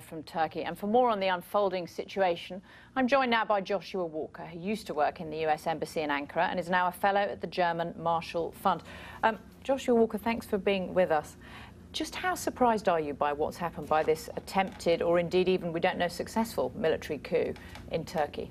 live from Turkey. And for more on the unfolding situation, I'm joined now by Joshua Walker, who used to work in the US Embassy in Ankara and is now a fellow at the German Marshall Fund. Um, Joshua Walker, thanks for being with us. Just how surprised are you by what's happened by this attempted, or indeed even, we don't know, successful military coup in Turkey?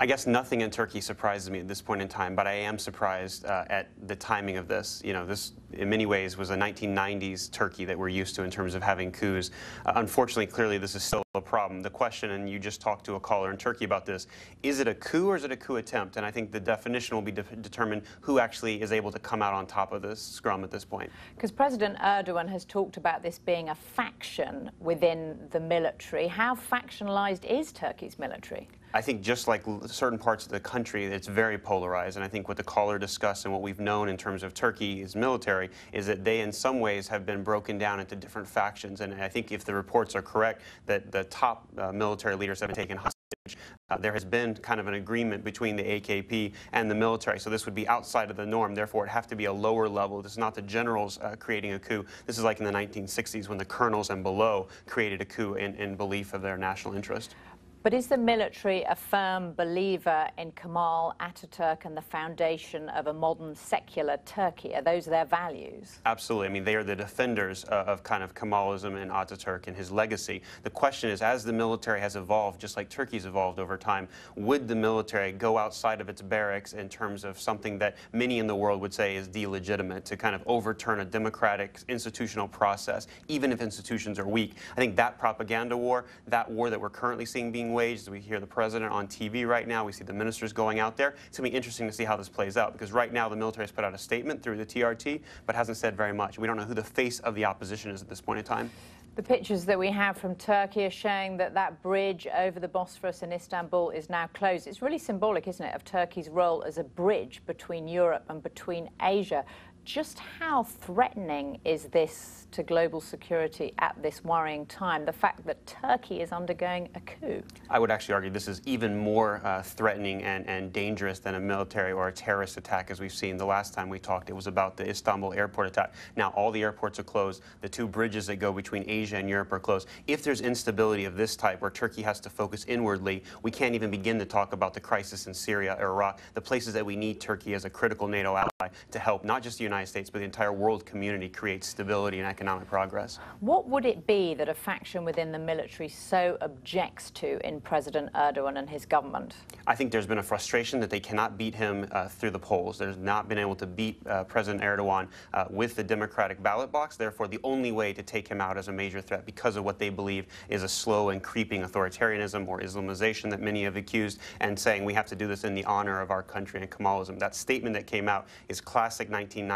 I guess nothing in Turkey surprises me at this point in time, but I am surprised uh, at the timing of this. You know, this in many ways was a 1990s Turkey that we're used to in terms of having coups. Uh, unfortunately, clearly this is still problem. The question, and you just talked to a caller in Turkey about this, is it a coup or is it a coup attempt? And I think the definition will be de determined who actually is able to come out on top of this scrum at this point. Because President Erdogan has talked about this being a faction within the military. How factionalized is Turkey's military? I think just like certain parts of the country, it's very polarized. And I think what the caller discussed and what we've known in terms of Turkey's military is that they, in some ways, have been broken down into different factions. And I think if the reports are correct, that the top uh, military leaders have been taken hostage. Uh, there has been kind of an agreement between the AKP and the military, so this would be outside of the norm. Therefore, it have to be a lower level. This is not the generals uh, creating a coup. This is like in the 1960s when the colonels and below created a coup in, in belief of their national interest. But is the military a firm believer in Kemal Ataturk and the foundation of a modern secular Turkey? Are those their values? Absolutely. I mean, they are the defenders uh, of kind of Kemalism and Ataturk and his legacy. The question is, as the military has evolved, just like Turkey's evolved over time, would the military go outside of its barracks in terms of something that many in the world would say is delegitimate to kind of overturn a democratic institutional process, even if institutions are weak? I think that propaganda war, that war that we're currently seeing being waged. We hear the president on TV right now. We see the ministers going out there. It's going to be interesting to see how this plays out because right now the military has put out a statement through the TRT but hasn't said very much. We don't know who the face of the opposition is at this point in time. The pictures that we have from Turkey are showing that that bridge over the Bosphorus in Istanbul is now closed. It's really symbolic, isn't it, of Turkey's role as a bridge between Europe and between Asia. Just how threatening is this to global security at this worrying time, the fact that Turkey is undergoing a coup? I would actually argue this is even more uh, threatening and, and dangerous than a military or a terrorist attack as we've seen. The last time we talked, it was about the Istanbul airport attack. Now all the airports are closed. The two bridges that go between Asia and Europe are closed. If there's instability of this type where Turkey has to focus inwardly, we can't even begin to talk about the crisis in Syria or Iraq, the places that we need Turkey as a critical NATO ally to help not just the United States, but the entire world community creates stability and economic progress. What would it be that a faction within the military so objects to in President Erdogan and his government? I think there's been a frustration that they cannot beat him uh, through the polls. There's not been able to beat uh, President Erdogan uh, with the Democratic ballot box. Therefore, the only way to take him out as a major threat because of what they believe is a slow and creeping authoritarianism or Islamization that many have accused and saying we have to do this in the honor of our country and Kemalism. That statement that came out is classic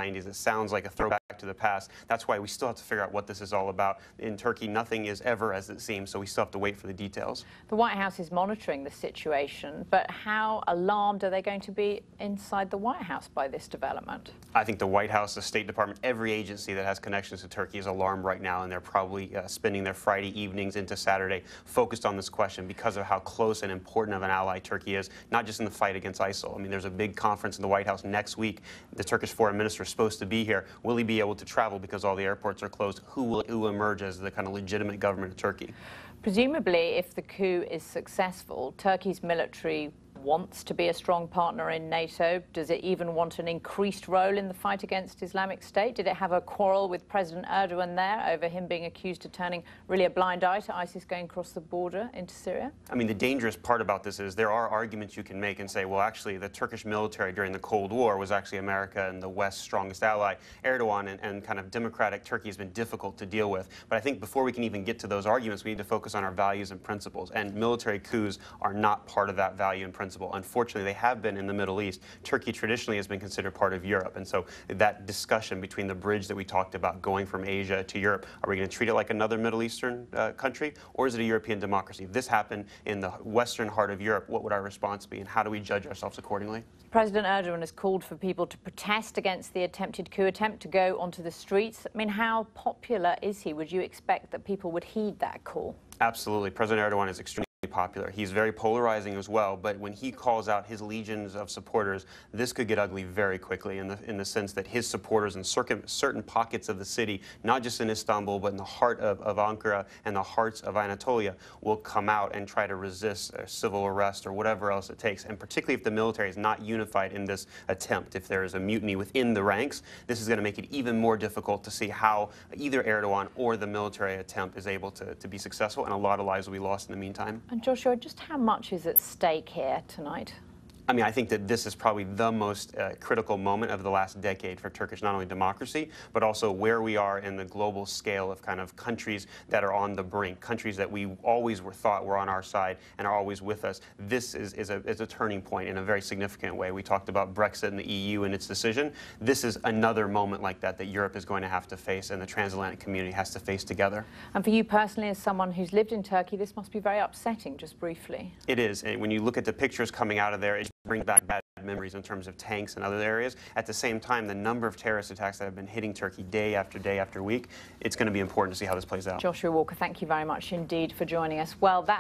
1990s. It sounds like a throwback to the past. That's why we still have to figure out what this is all about. In Turkey, nothing is ever as it seems, so we still have to wait for the details. The White House is monitoring the situation, but how alarmed are they going to be inside the White House by this development? I think the White House, the State Department, every agency that has connections to Turkey is alarmed right now, and they're probably uh, spending their Friday evenings into Saturday focused on this question because of how close and important of an ally Turkey is, not just in the fight against ISIL. I mean, there's a big conference in the White House next week. The Turkish foreign minister is supposed to be here. Will he be able to travel because all the airports are closed? Who will who emerge as the kind of legitimate government of Turkey? Presumably, if the coup is successful, Turkey's military wants to be a strong partner in NATO? Does it even want an increased role in the fight against Islamic State? Did it have a quarrel with President Erdogan there over him being accused of turning really a blind eye to ISIS going across the border into Syria? I mean, the dangerous part about this is there are arguments you can make and say, well, actually, the Turkish military during the Cold War was actually America and the West's strongest ally. Erdogan and, and kind of democratic Turkey has been difficult to deal with. But I think before we can even get to those arguments, we need to focus on our values and principles. And military coups are not part of that value and principle Unfortunately, they have been in the Middle East. Turkey traditionally has been considered part of Europe. And so that discussion between the bridge that we talked about going from Asia to Europe, are we going to treat it like another Middle Eastern uh, country or is it a European democracy? If this happened in the western heart of Europe, what would our response be and how do we judge ourselves accordingly? President Erdogan has called for people to protest against the attempted coup attempt to go onto the streets. I mean, how popular is he? Would you expect that people would heed that call? Absolutely. President Erdogan is extremely popular. He's very polarizing as well, but when he calls out his legions of supporters, this could get ugly very quickly in the, in the sense that his supporters in certain, pockets of the city, not just in Istanbul, but in the heart of, of Ankara and the hearts of Anatolia, will come out and try to resist civil arrest or whatever else it takes. And particularly if the military is not unified in this attempt, if there is a mutiny within the ranks, this is going to make it even more difficult to see how either Erdogan or the military attempt is able to, to be successful, and a lot of lives will be lost in the meantime. Joshua, just how much is at stake here tonight? I mean, I think that this is probably the most uh, critical moment of the last decade for Turkish, not only democracy, but also where we are in the global scale of kind of countries that are on the brink, countries that we always were thought were on our side and are always with us. This is, is, a, is a turning point in a very significant way. We talked about Brexit and the EU and its decision. This is another moment like that that Europe is going to have to face and the transatlantic community has to face together. And for you personally, as someone who's lived in Turkey, this must be very upsetting, just briefly. It is. And when you look at the pictures coming out of there, it brings back bad memories in terms of tanks and other areas. At the same time, the number of terrorist attacks that have been hitting Turkey day after day after week, it's going to be important to see how this plays out. Joshua Walker, thank you very much indeed for joining us. Well, that